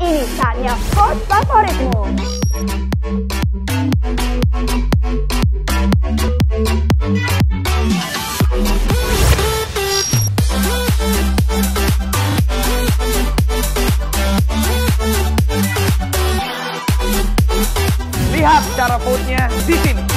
Ini saatnya host favoritmu. Lihat cara vote-nya di sini.